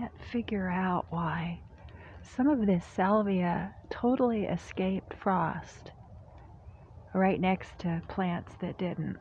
can't figure out why some of this salvia totally escaped frost right next to plants that didn't.